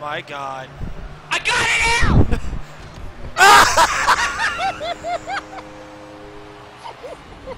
my god. I got it out!